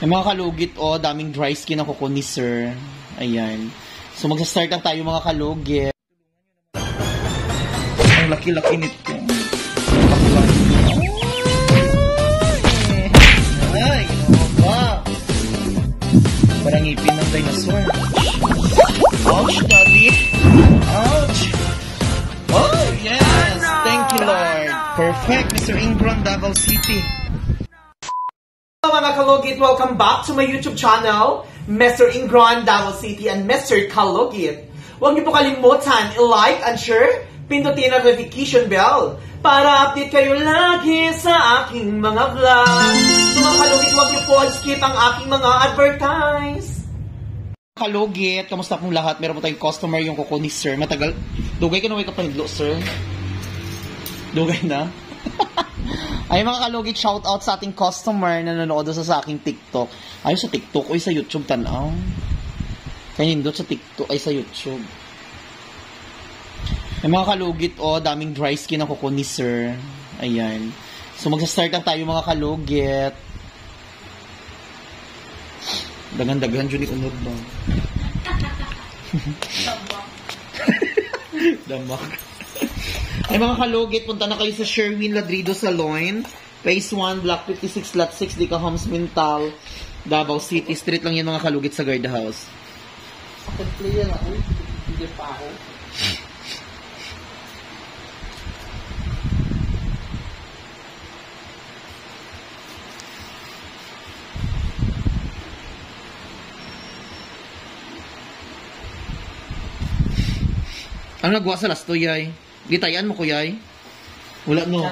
May mga kalugit, oh, daming dry skin ang kuko ni sir. Ayan. So, magsa-start lang tayo mga kalugit. Ang laki-laki nito. Ay, ba? Parang ngipin ng dinosaur. Ouch, daddy. Ouch. Oh, yes. Thank you, Lord. Perfect, Mr. Ingram, Davao City. Mga kalugit! Welcome back to my YouTube channel, Mr. Ingron, Davao City, and Mr. Kalugit. Huwag niyo po kalimutan i-like and share, pindutin ang notification bell para update kayo lagi sa aking mga vlog. So mga kalugit, huwag niyo po skip ang aking mga advertise. Kalugit, kamusta pong lahat? Meron po tayong customer yung kuko ni sir. Matagal. Dugay ka na may kapahidlo, sir. Dugay na. Ay mga kalugit, shout out sa ating customer na nanonood sa, sa aking TikTok. Ay sa TikTok, ay sa YouTube tanaw. Kaya nindot sa TikTok, ay sa YouTube. Ay mga kalugit, oh, daming dry skin ang kuko ni sir. Ayan. So magsa-start lang tayo mga kalugit. Dagan-dagan dyan ni unod ba? Damak. Ay mga kalugit, punta na kayo sa Sherwin Ladrido Salon. Phase 1, Block 56, Lot 6, Dica Homes, Mintal, Davao City. Street lang yan mga kalugit sa guard house. Second player ako, hindi pa ako. Ano nagwa sa lasto, yay? Gitayan mo ko, yay? Wala, no.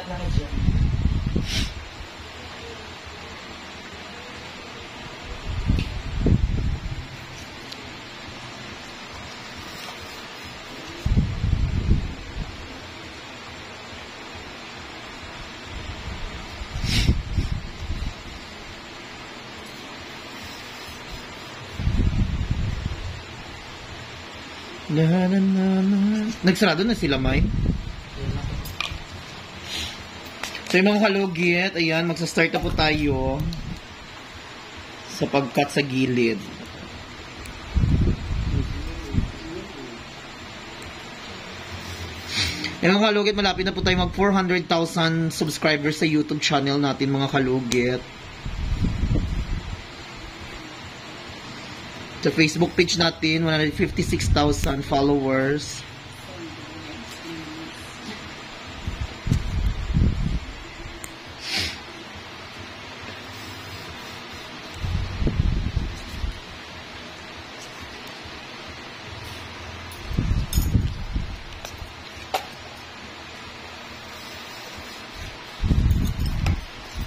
Na, na, na, na. Nagsarado na sila, May? So yung mga kalugit, ayan, magsa-start na po tayo sa pagkat sa gilid. Yung mga kalugit, malapit na po tayo mag 400,000 subscribers sa YouTube channel natin mga kalugit. Sa Facebook page natin, 156,000 followers.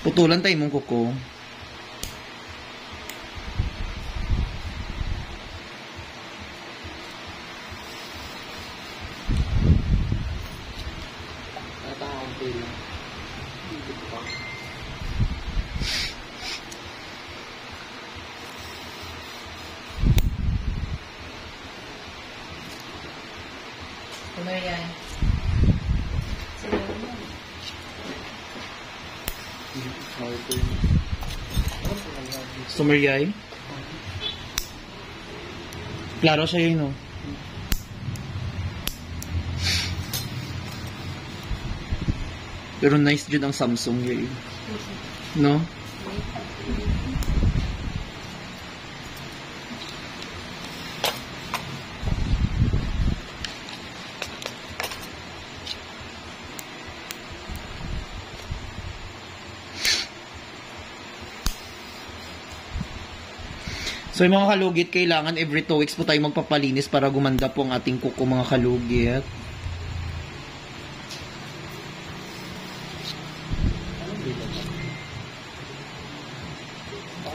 Putulan tayo mong kuko. Tatawag ko lang. Hindi pa. Ano yan? Sumeryay. Klaro siya yun, no? Pero nice dyan ang Samsung yun. No? So yung mga kalugit, kailangan every 2 weeks po tayo magpapalinis para gumanda po ang ating kuko mga kalugit.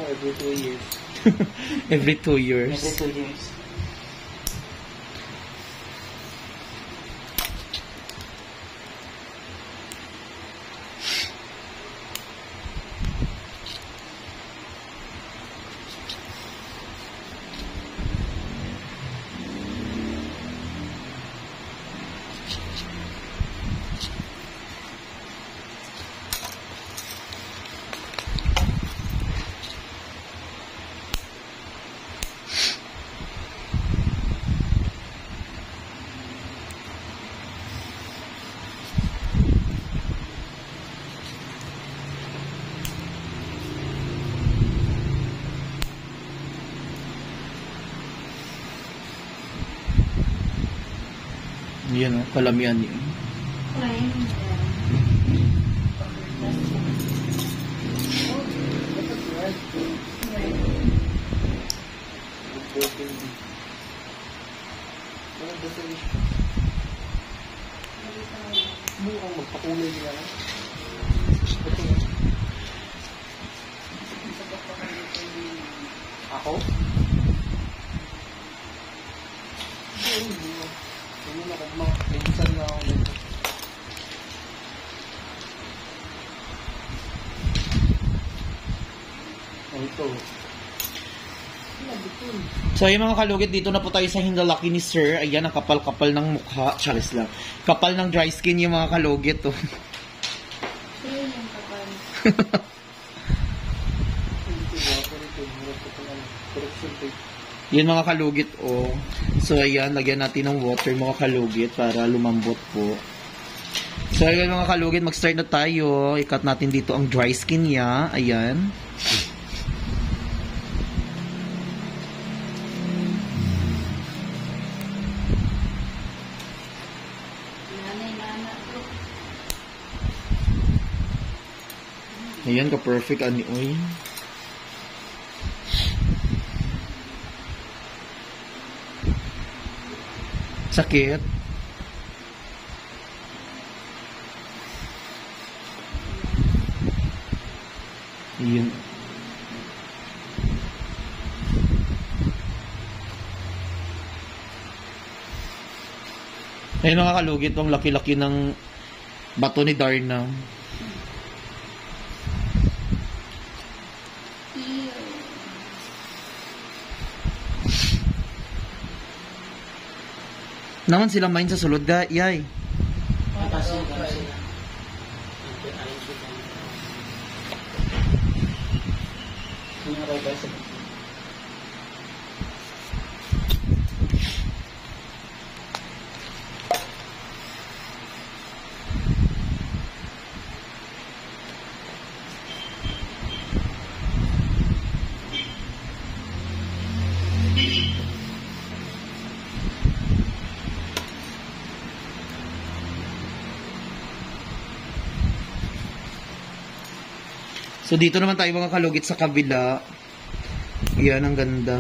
every two years. every 2 years. Every two years. Yan o, kalamian niya. Mukhang magpakulay nila. Ako? Hindi, hindi. Hindi na ako mga minsan na ako nito. Oh, ito. So yung mga kalugit, dito na po tayo sa hindalaki ni Sir. Ayan, ang kapal-kapal ng mukha. Charis lang. Kapal ng dry skin yung mga kalugit. Oh. Correction tape. Yan mga kalugit, oh. So, ayan, lagyan natin ng water mga kalugit para lumambot po. So, ayan mga kalugit, mag-start na tayo. Ikat natin dito ang dry skin niya. Ayan. Ayan, ka-perfect. Ani, uy. Sakit. Yun. Ayun mga ang laki-laki ng bato ni Darna. Naman sila main sa sulod ga, yay. So dito naman tayo mga kalugit sa kabila. Yan ang ganda.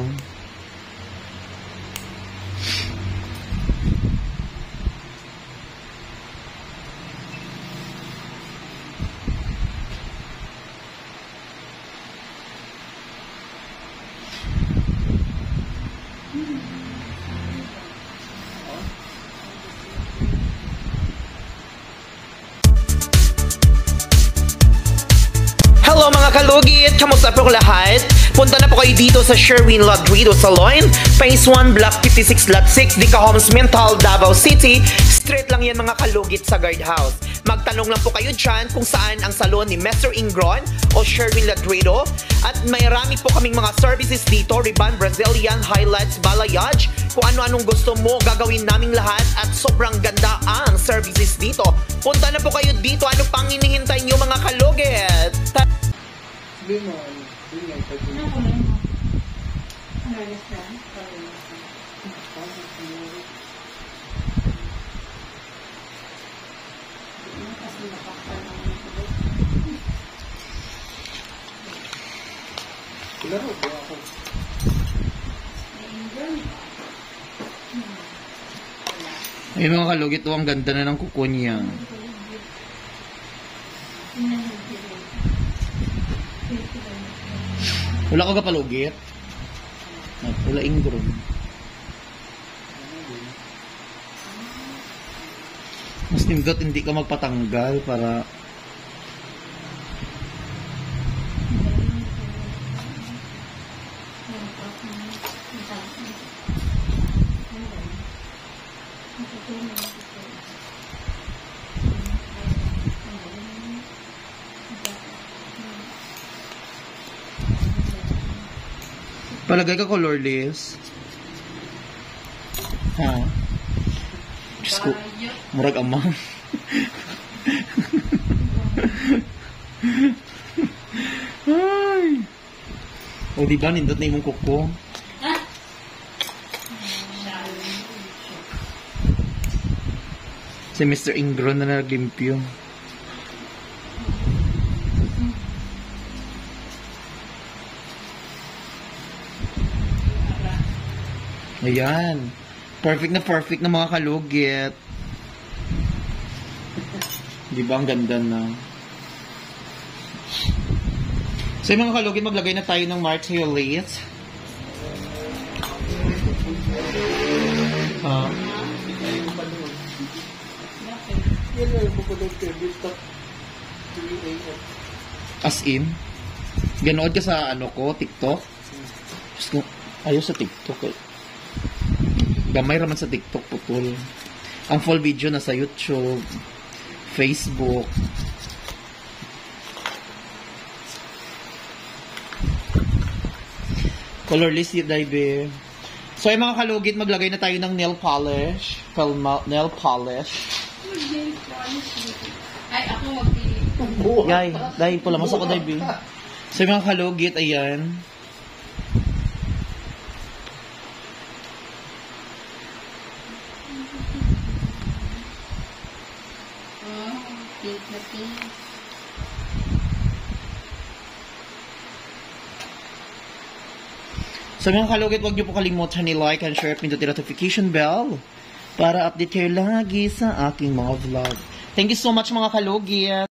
Kalugit! Kamusta po lahat? Punta na po kayo dito sa Sherwin Ladrido Salon, Phase 1, Block 56, Lot 6, Dica Homes, Mental, Davao City. Straight lang yan mga kalugit sa guardhouse. Magtanong lang po kayo dyan kung saan ang salon ni Mr. Ingron o Sherwin Ladrido. At may rami po kaming mga services dito, Riban, Brazilian, Highlights, Balayage. Kung ano-anong gusto mo, gagawin naming lahat at sobrang ganda ang services dito. Punta na po kayo dito. Ano pang hinihintay nyo mga kalugit? Ta- Hindi mo, hindi nga, pwede mo. Laro ba ako? Ay mga kalugit, oh, ang ganda na ng kuko niya. Wala ka kapalugit? Wala ingron. Mas nindot hindi ka magpatanggal para palagay ka colorless. Ha? Diyos ko, murag ama. Ay. O di ba nindot na imong kuko? Si Mr. Ingro na naglimpyo. Ayan. Perfect na perfect na mga kalugit. Di ba ang ganda na? So mga kalugit, maglagay na tayo ng martiolate. Ah, Yan na yung mapanood kayo. Basta 3 a.m. as in, ganood ka sa ano ko, TikTok. Ayaw sa TikTok eh. Gamay raman sa TikTok, putol. Ang full video na sa YouTube, Facebook. Colorless yun, Daibe. So, yung mga kalugit, maglagay na tayo ng nail polish. Palma- nail polish. Ay, ako magpili. Yay, dahil pula, mas ako dahil So, yung mga kalugit, ayan. Sa mga kalugit, huwag niyo po kalimutan ni-like and share, pindutin notification bell para update kayo lagi sa aking mga vlog. Thank you so much mga kalugit!